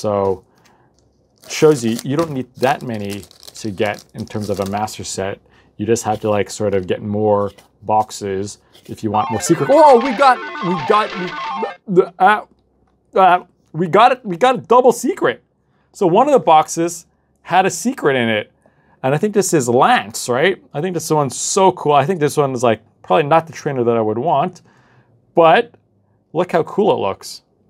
So shows you you don't need that many to get in terms of a master set. You just have to like sort of get more boxes if you want more secret. Oh, we got we got we, uh, uh, we got it. We got a double secret. So one of the boxes had a secret in it. And I think this is Lance, right? I think this one's so cool. I think this one is like probably not the trainer that I would want, but look how cool it looks.